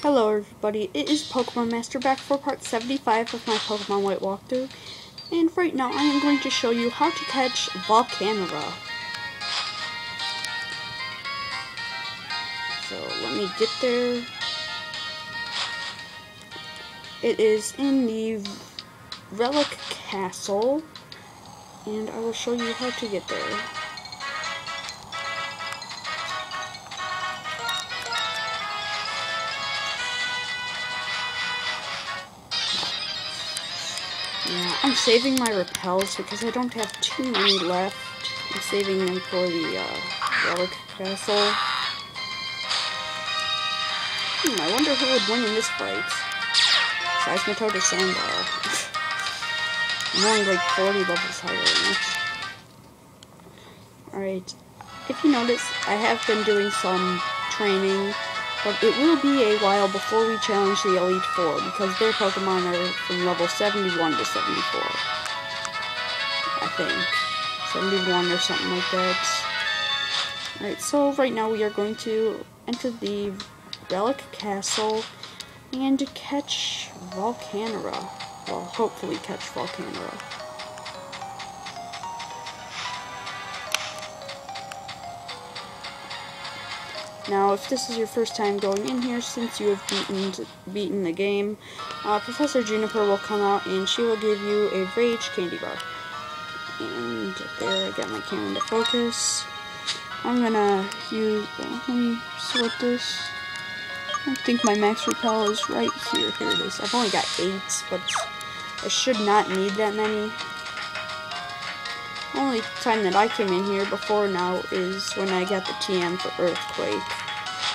Hello everybody, it is Pokemon Master back for part 75 of my Pokemon White walkthrough. And right now I am going to show you how to catch Volcanora. So let me get there. It is in the Relic Castle. And I will show you how to get there. Saving my repels because I don't have too many left. I'm saving them for the uh, Relic Castle. Hmm, I wonder who would win in this fight. Seismitoad or Sandile? I'm only like 40 levels higher. Alright, if you notice, I have been doing some training but it will be a while before we challenge the Elite Four, because their Pokemon are from level 71 to 74. I think. 71 or something like that. Alright, so right now we are going to enter the Relic Castle and catch Volcanora. Well, hopefully catch Volcanora. Now, if this is your first time going in here, since you have beaten beaten the game, uh, Professor Juniper will come out and she will give you a Rage Candy Bar. And there, I got my camera to focus. I'm gonna use, uh, let me sort this. I think my max repel is right here. Here it is. I've only got eight, but I should not need that many. Only time that I came in here before now is when I got the TM for Earthquake,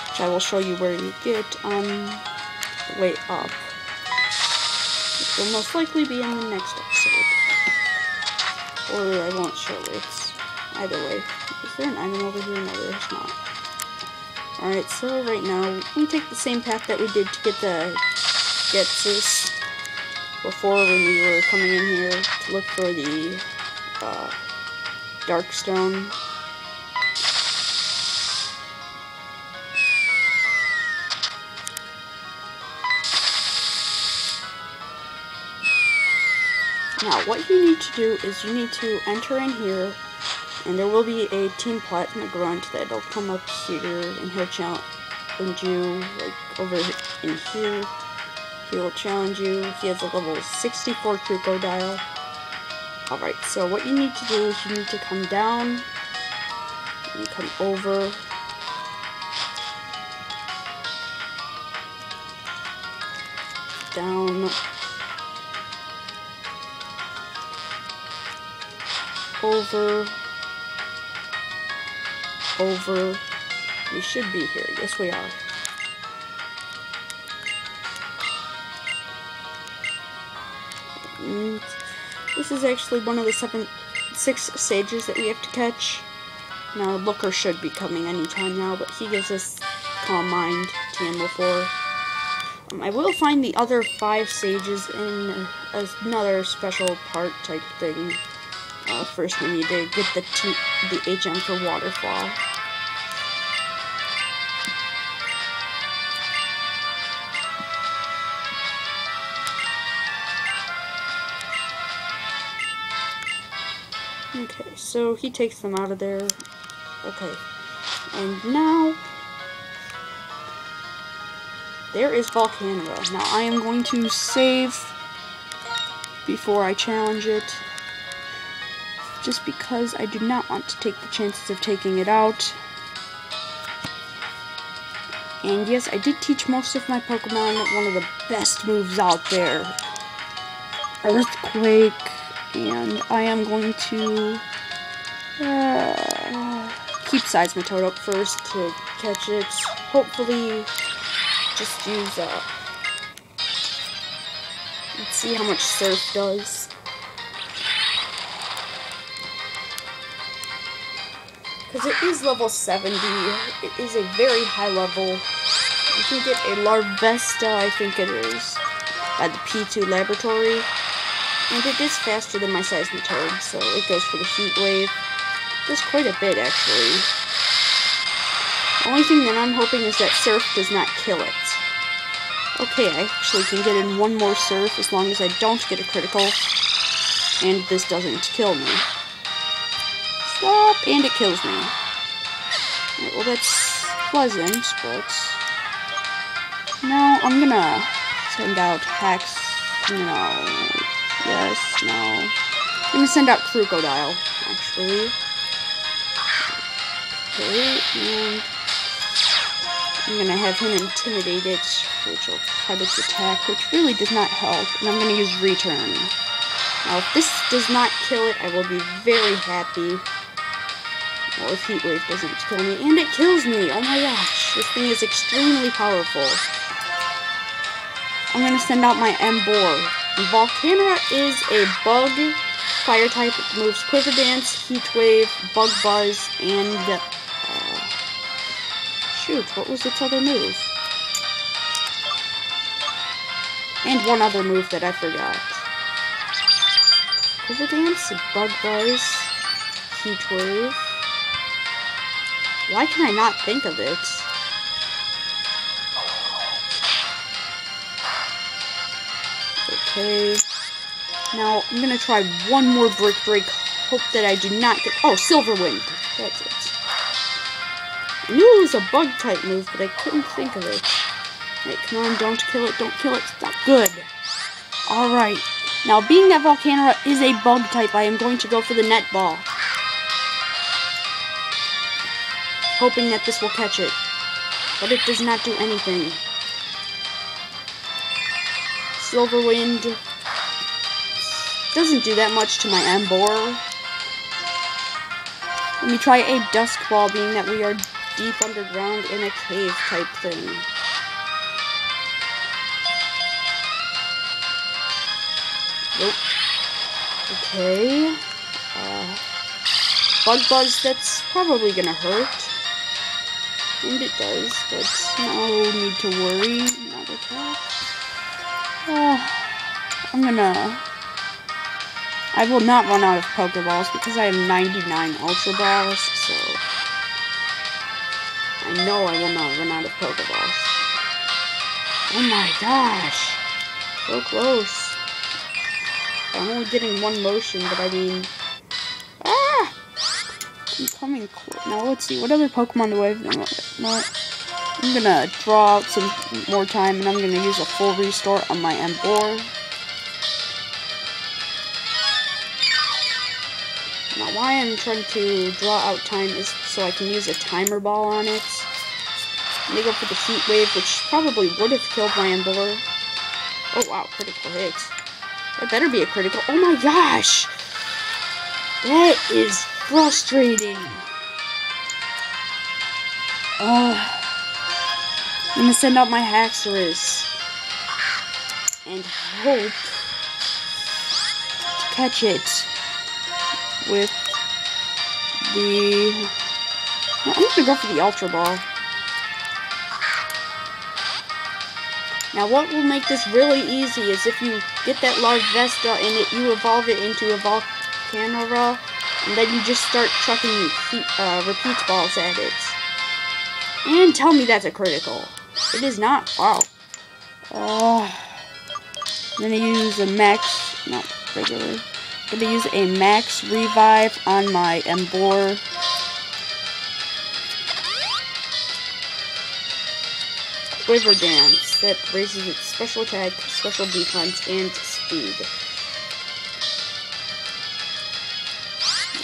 which I will show you where you get on the way up. Which will most likely be in the next episode. Or I won't show it. Either way. Is there an item over here? No, there's not. Alright, so right now, we take the same path that we did to get the Ghetsis before when we were coming in here to look for the uh, Darkstone. Now, what you need to do is you need to enter in here, and there will be a Team Platinum Grunt that'll come up here, and he'll challenge you, like, over in here. He will challenge you. He has a level 64 Krookodile. Alright, so what you need to do is you need to come down and come over. Down. Over. Over. We should be here. Yes, we are. And this is actually one of the seven, six sages that we have to catch. Now, Looker should be coming anytime now, but he gives us Calm Mind, TM04. Um, I will find the other five sages in another special part type thing. Uh, first, we need to get the, the HM for Waterfall. Okay, so he takes them out of there. Okay. And now, there is Volcanora. Now, I am going to save before I challenge it. Just because I do not want to take the chances of taking it out. And yes, I did teach most of my Pokemon one of the best moves out there. Earthquake and I am going to uh, keep Seismitoad up first to catch it. Hopefully, just use, uh, let's see how much Surf does. Because it is level 70, it is a very high level. You can get a Larvesta, I think it is, at the P2 Laboratory. And it is faster than my Seismitoad, so it goes for the Heat Wave. Does quite a bit, actually. Only thing that I'm hoping is that Surf does not kill it. Okay, I actually can get in one more surf as long as I don't get a critical. And this doesn't kill me. Stop! And it kills me. Right, well, that's pleasant, but... No, I'm gonna send out Hex. No. Yes, no. I'm gonna send out Krookodile, actually. Okay, and I'm gonna have him intimidate it, which will cut its attack, which really does not help. And I'm gonna use return. Now, if this does not kill it, I will be very happy. Well, if Heat Wave doesn't kill me, and it kills me! Oh my gosh, this thing is extremely powerful. I'm gonna send out my Emboar. Volcanora is a bug fire type. It moves Quiver Dance, Heat Wave, Bug Buzz, and uh, Shoot, what was its other move? And one other move that I forgot. Quiver Dance, Bug Buzz, Heat Wave. Why can I not think of it? Okay. Now, I'm gonna try one more Brick Break. Hope that I do not get... Oh, Silver Wind. That's it. I knew it was a bug type move, but I couldn't think of it. Right, come on, don't kill it, don't kill it. Stop. Good. Alright. Now, being that Volcanora is a bug type, I am going to go for the net ball. Hoping that this will catch it. But it does not do anything. Silver Wind doesn't do that much to my Emboar. Let me try a Dusk Ball, being that we are deep underground in a cave type thing. Nope. Okay. Uh, bug buzz, that's probably gonna hurt. And it does, but no need to worry. Not attack. Uh, I'm gonna... I will not run out of Pokeballs because I have 99 Ultra Balls, so... I know I will not run out of Pokeballs. Oh my gosh! So close. I'm only getting one motion, but I mean... Ah! I'm coming close. Now let's see, what other Pokemon do I have? No, I'm gonna draw out some more time, and I'm gonna use a full restore on my Emboar. Now, why I'm trying to draw out time is so I can use a timer ball on it. They go for the heat wave, which probably would have killed my Emboar. Oh, wow, critical hit. That better be a critical. Oh my gosh! That is frustrating. I'm gonna send out my Haxorus. And hope to catch it with the... I'm gonna go for the Ultra Ball. Now what will make this really easy is if you get that Larvesta and it, you evolve it into a Volcanora, and then you just start chucking uh, repeat balls at it. And tell me that's a critical. It is not. Wow. Oh. I'm gonna use a max, not regular. I'm gonna use a max revive on my Emboar. Quiver Dance that raises its special attack, special defense, and speed.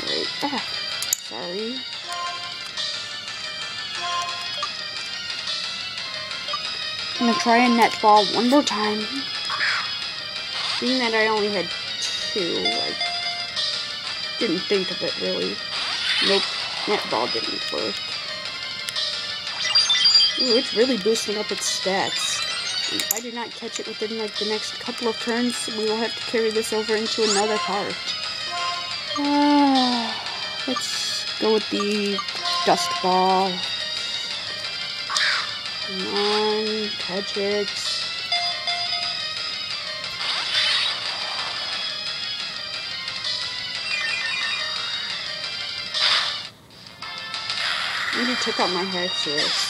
Alright, ah, sorry. I'm gonna try a net ball one more time. Being that I only had two, I didn't think of it really. Nope, net ball didn't work. Ooh, it's really boosting up its stats. If I do not catch it within like the next couple of turns, we will have to carry this over into another part. Uh, let's go with the Dusk Ball. Come on, catch it. Maybe took out my hair Haxorus.